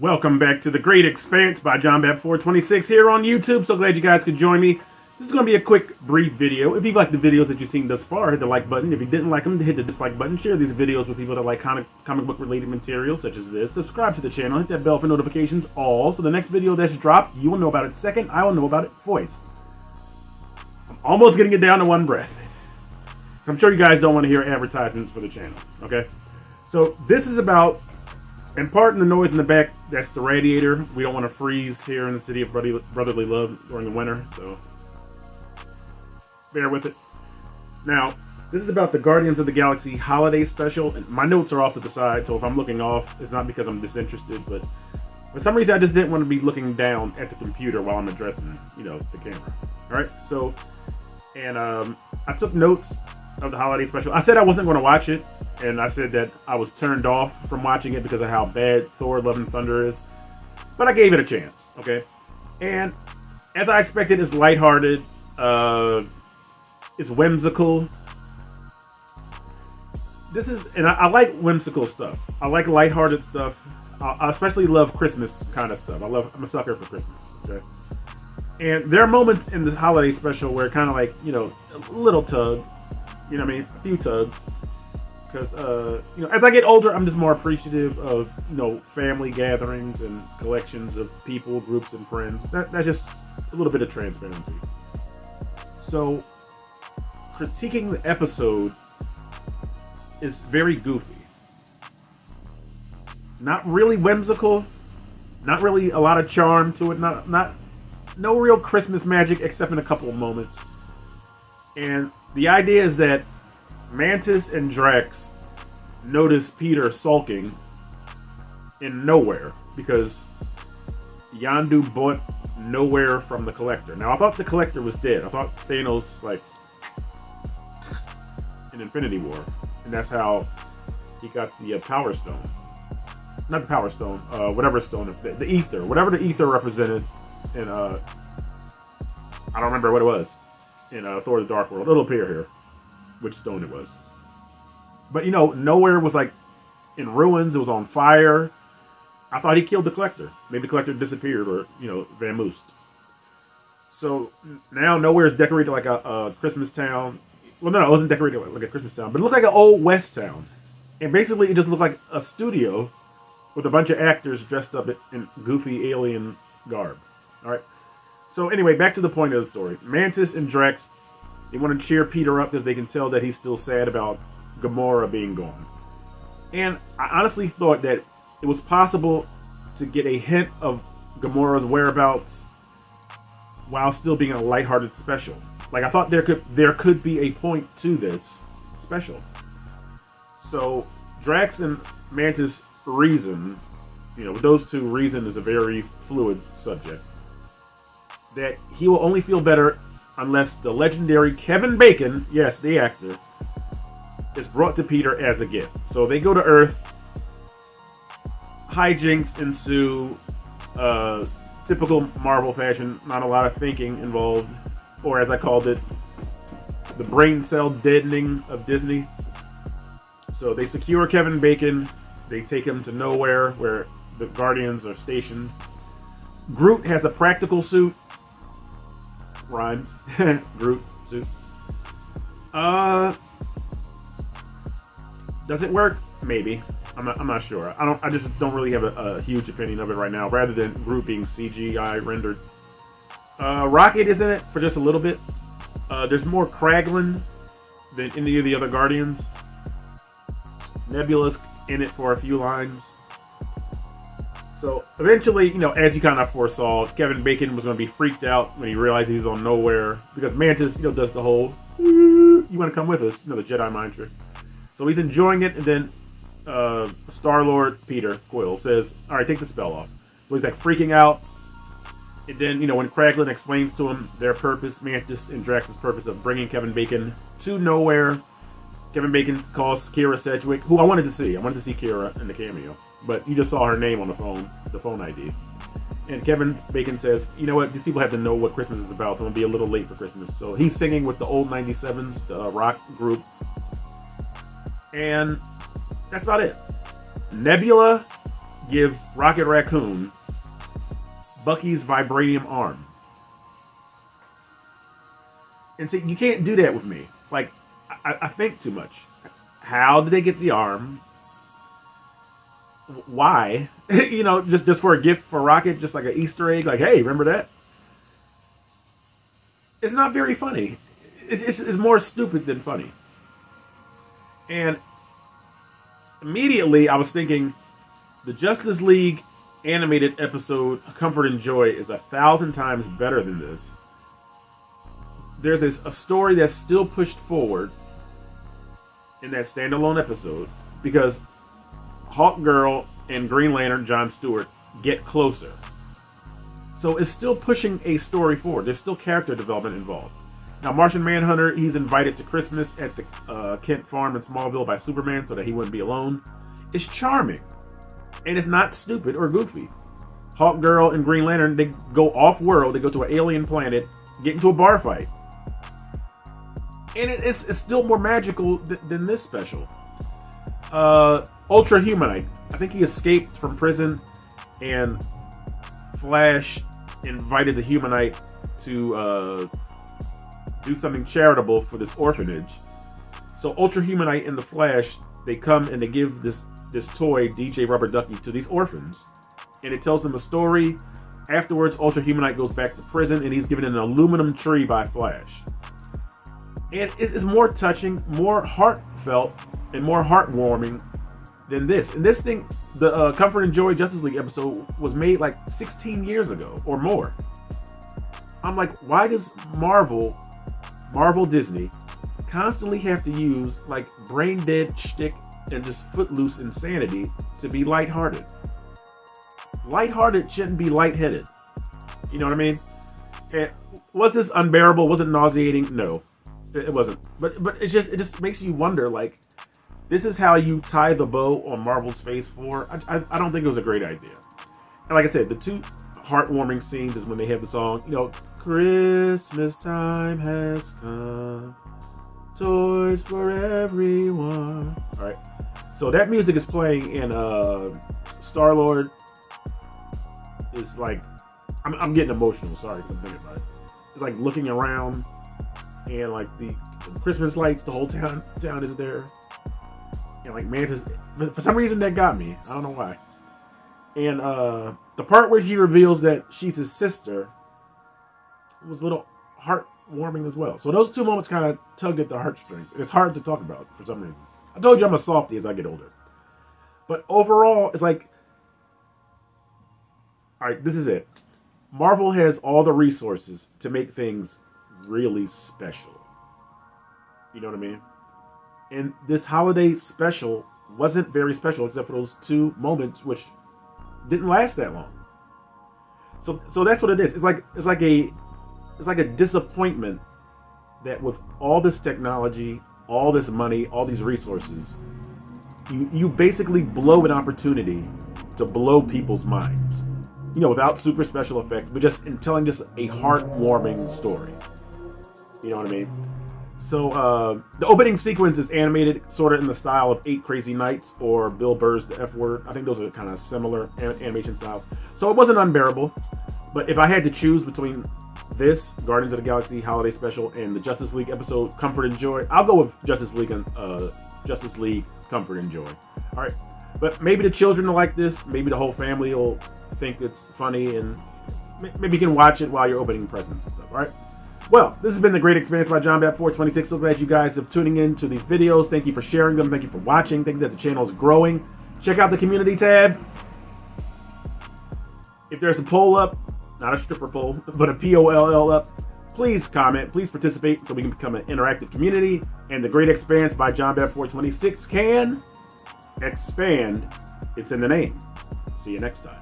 Welcome back to The Great Expanse by Jon Bap 426 here on YouTube. So glad you guys could join me. This is going to be a quick, brief video. If you've liked the videos that you've seen thus far, hit the like button. If you didn't like them, hit the dislike button. Share these videos with people that like comic, comic book related material such as this. Subscribe to the channel. Hit that bell for notifications all. So the next video that's dropped, you will know about it second. I will know about it first. I'm almost getting it down to one breath. I'm sure you guys don't want to hear advertisements for the channel, okay? So this is about and part the noise in the back, that's the radiator. We don't want to freeze here in the city of brotherly love during the winter, so bear with it. Now, this is about the Guardians of the Galaxy holiday special. And my notes are off to the side, so if I'm looking off, it's not because I'm disinterested, but for some reason I just didn't want to be looking down at the computer while I'm addressing, you know, the camera. All right, so, and um, I took notes of the holiday special. I said I wasn't going to watch it, and I said that I was turned off from watching it because of how bad Thor: Love and Thunder is. But I gave it a chance, okay? And as I expected, it's lighthearted. Uh, it's whimsical. This is, and I, I like whimsical stuff. I like lighthearted stuff. I, I especially love Christmas kind of stuff. I love. I'm a sucker for Christmas. Okay. And there are moments in the holiday special where kind of like, you know, a little tug, you know what I mean? A few tugs. Because, uh, you know, as I get older, I'm just more appreciative of, you know, family gatherings and collections of people, groups, and friends. That, that's just a little bit of transparency. So, critiquing the episode is very goofy. Not really whimsical. Not really a lot of charm to it. Not, not, no real Christmas magic except in a couple of moments. And the idea is that Mantis and Drax notice Peter sulking in Knowhere because Yondu bought Knowhere from the Collector. Now, I thought the Collector was dead. I thought Thanos, like, in Infinity War. And that's how he got the uh, Power Stone. Not the Power Stone, uh, whatever stone, the, the Aether. Whatever the Aether represented in, uh, I don't remember what it was in uh, Thor: The Dark World. It'll appear here, which stone it was. But you know, Knowhere was like in ruins. It was on fire. I thought he killed the collector. Maybe the collector disappeared, or you know, vamoosed. So now Knowhere is decorated like a, a, Christmas town. Well, no, it wasn't decorated like a Christmas town, but it looked like an old West town. And basically, it just looked like a studio with a bunch of actors dressed up in goofy alien garb. All right. So anyway, back to the point of the story. Mantis and Drax, they want to cheer Peter up because they can tell that he's still sad about Gamora being gone. And I honestly thought that it was possible to get a hint of Gamora's whereabouts while still being a lighthearted special. Like I thought there could there could be a point to this special. So Drax and Mantis reason, you know, those two reason is a very fluid subject that he will only feel better unless the legendary Kevin Bacon, yes, the actor, is brought to Peter as a gift. So they go to Earth. Hijinks ensue. Uh, typical Marvel fashion, not a lot of thinking involved. Or as I called it, the brain cell deadening of Disney. So they secure Kevin Bacon. They take him to Knowhere where the Guardians are stationed. Groot has a practical suit rhymes. Groot suit. Uh, does it work? Maybe. I'm not, I'm not sure. I don't. I just don't really have a, a huge opinion of it right now. Rather than Groot being CGI rendered. Uh, Rocket is in it for just a little bit. Uh, there's more Kraglin than any of the other Guardians. Nebula's in it for a few lines. So eventually, you know, as you kind of foresaw, Kevin Bacon was going to be freaked out when he realized he was on Knowhere because Mantis, you know, does the whole "you want to come with us," you know, the Jedi mind trick. So he's enjoying it, and then uh, Star Lord Peter Quill says, "All right, take the spell off." So he's like freaking out, and then you know when Kraglin explains to him their purpose, Mantis and Drax's purpose of bringing Kevin Bacon to Knowhere Kevin Bacon calls Kyra Sedgwick, who I wanted to see. I wanted to see Kira in the cameo, but you just saw her name on the phone, the phone ID. And Kevin Bacon says, you know what, these people have to know what Christmas is about, so I'm gonna be a little late for Christmas. So he's singing with the old 97s, the rock group. And that's about it. Nebula gives Rocket Raccoon Bucky's vibranium arm. And see, you can't do that with me. Like, I, I think too much. How did they get the arm? Why? you know, just just for a gift for Rocket, just like an Easter egg. Like, hey, remember that? It's not very funny. It's, it's, it's more stupid than funny. And immediately, I was thinking, the Justice League animated episode Comfort and Joy is a thousand times better than this. There's a, a story that's still pushed forward in that standalone episode because Hawkgirl and Green Lantern John Stewart get closer. So it's still pushing a story forward. There's still character development involved. Now, Martian Manhunter, he's invited to Christmas at the uh, Kent farm in Smallville by Superman so that he wouldn't be alone. It's charming. And it's not stupid or goofy. Hawkgirl and Green Lantern, they go off world, they go to an alien planet, get into a bar fight. And it's, it's still more magical th than this special. Uh, Ultra Humanite. I think he escaped from prison, and Flash invited the Humanite to uh, do something charitable for this orphanage. So Ultra Humanite and the Flash, they come and they give this this toy, DJ Rubber Ducky, to these orphans. And it tells them a story. Afterwards, Ultra Humanite goes back to prison and he's given an aluminum tree by Flash. And it's, more touching, more heartfelt, and more heartwarming than this. And this thing, the uh, Comfort and Joy Justice League episode was made like 16 years ago or more. I'm like, why does Marvel, Marvel Disney, constantly have to use like brain dead shtick and just footloose insanity to be lighthearted? Lighthearted shouldn't be lightheaded. You know what I mean? And was this unbearable? Was it nauseating? No, it wasn't. But but it just it just makes you wonder like this is how you tie the bow on Marvel's Phase 4. I, I, I, don't think it was a great idea. And like I said, the two heartwarming scenes is when they have the song, you know, Christmas time has come, toys for everyone. All right. So that music is playing in uh, Star Lord is like, I'm, I'm getting emotional. Sorry, I'm thinking about it. It's like looking around and like the, Christmas lights, the whole town town is there and like Mantis, for some reason that got me. I don't know why. And uh, the part where she reveals that she's his sister was a little heartwarming as well. So those two moments kind of tugged at the heartstrings. It's hard to talk about for some reason. I told you I'm a softie as I get older. But overall, it's like, all right, this is it. Marvel has all the resources to make things really special. You know what I mean? And this holiday special wasn't very special except for those two moments which didn't last that long. So so that's what it is. It's like it's like a it's like a disappointment that with all this technology, all this money, all these resources, you you basically blow an opportunity to blow people's minds. You know, without super special effects, but just in telling just a heartwarming story. You know what I mean? So uh, the opening sequence is animated sort of in the style of Eight Crazy Nights or Bill Burr's The F Word. I think those are kind of similar animation styles. So it wasn't unbearable. But if I had to choose between this Guardians of the Galaxy Holiday Special and the Justice League episode Comfort and Joy, I'll go with Justice League and uh, Justice League Comfort and Joy. All right, but maybe the children will like this. Maybe the whole family will think it's funny and maybe you can watch it while you're opening presents and stuff. All right. Well, this has been the Great Expanse by Jon Bap 426. So glad you guys are tuning in to these videos. Thank you for sharing them. Thank you for watching. Thank you that the channel is growing. Check out the community tab. If there's a poll up, not a stripper poll, but a P-O-L-L up, please comment, please participate so we can become an interactive community. And the Great Expanse by Jon Bap 426 can expand. It's in the name. See you next time.